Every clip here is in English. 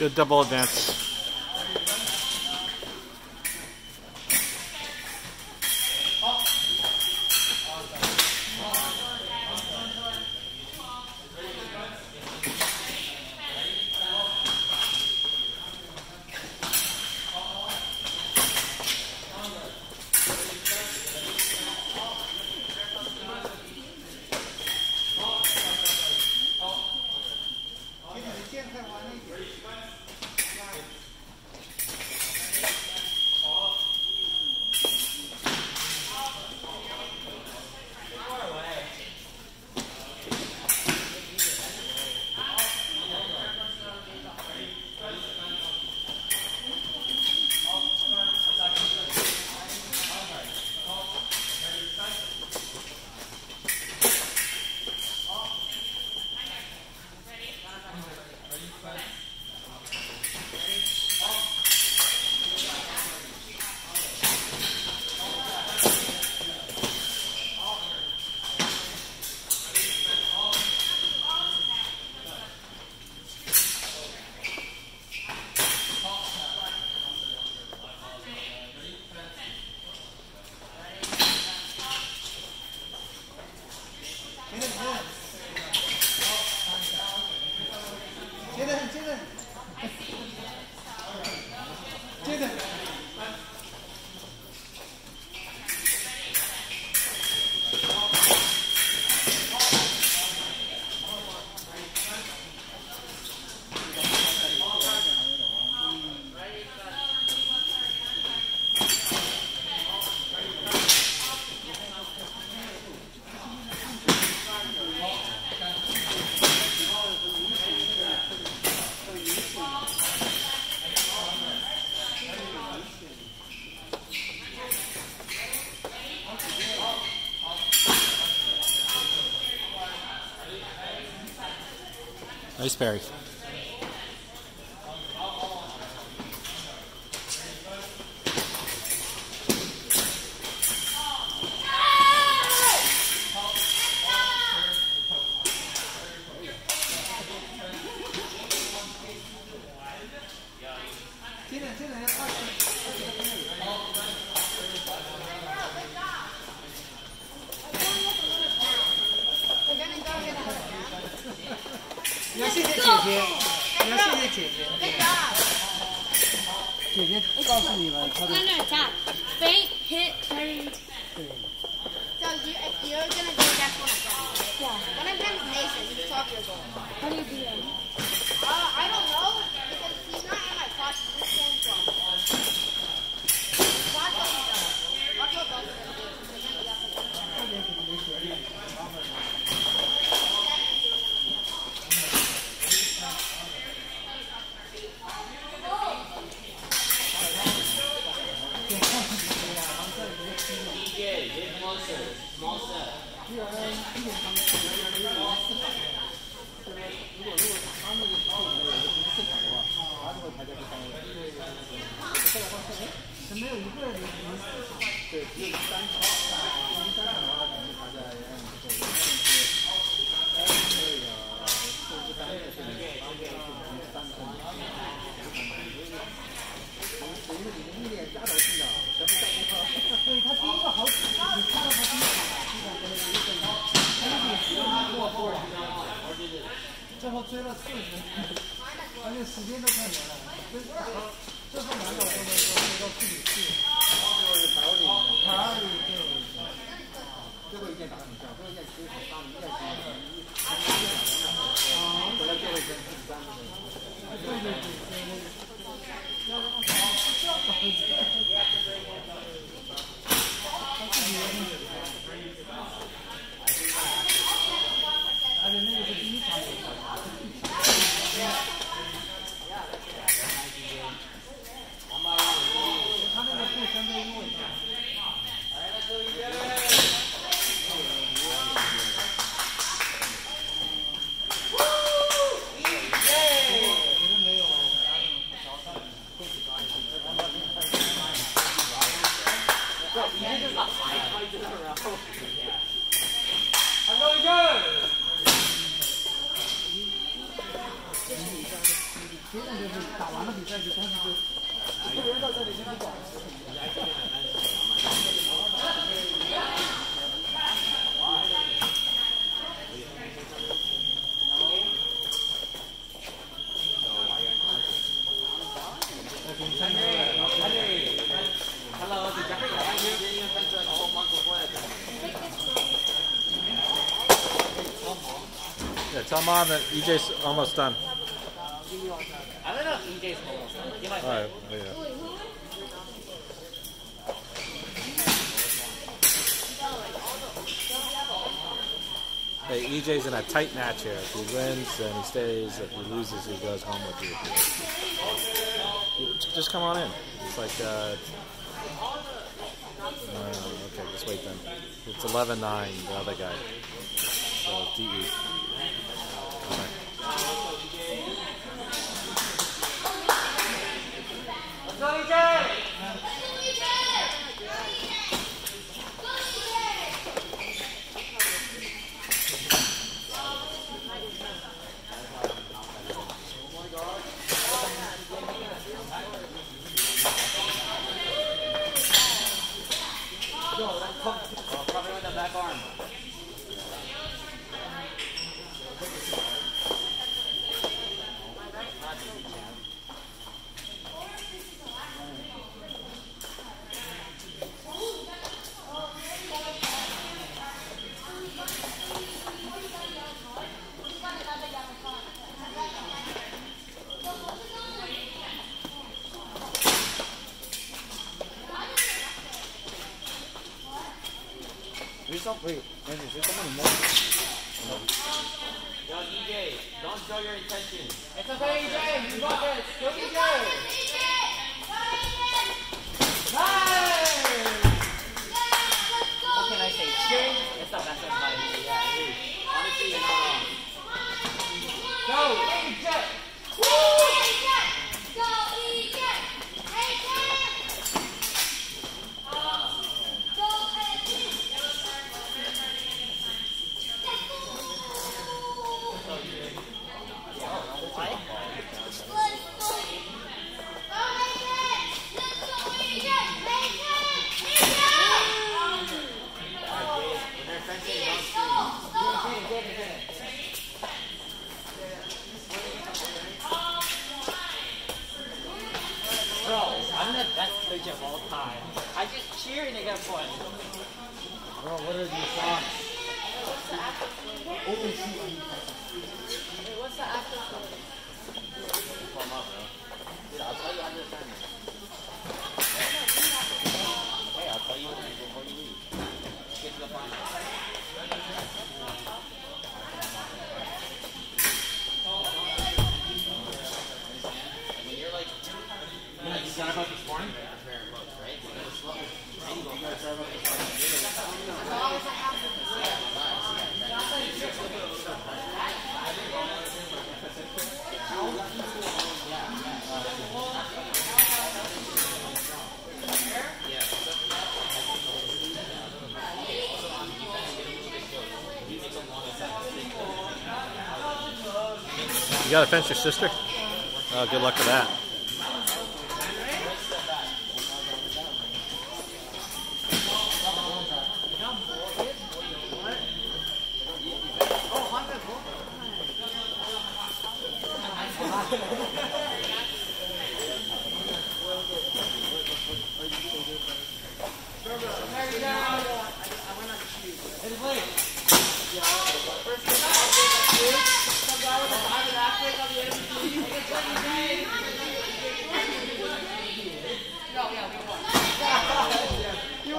A double advance. 对这个 Nice parry. 姐，你要谢谢姐姐。姐姐告诉你们，她的。Fake hit turn. So you, you're gonna do Yeah. One of How do you do that? 对，然后两个方向有没有新的？对，有什么好的？新的既然今天刚，原来那个已经试打了。对，如果如果是他那个是二，我们不是试打的话，他这个。就是那个。然后后来发现，哎，没有一个人零四？对，只有个三十。Yeah, tell mom that EJ's almost done. He might All right. Yeah. Hey, EJ's in a tight match here. If he wins, then he stays. If he loses, he goes home with you. Just come on in. It's like, uh, no, okay, just wait then. It's 11-9, the other guy. So. DE. There's some, wait, wait, is there someone more? Yo, EJ, don't show your intention. It's okay, EJ. You got this. Go, EJ. Nice! What can I say? Cheering? It's the best advice. Yeah, it is. Honestly, you're not wrong. Go, EJ! When of all time. I just cheer and they get a point. Bro, what are these songs? Open shoot. What's the after Pull 'em up, bro. Dude, You got to fence your sister? Oh, good luck with that. He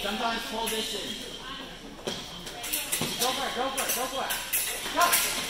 Sometimes pull this in. Go for it, go for it, go for it. Go!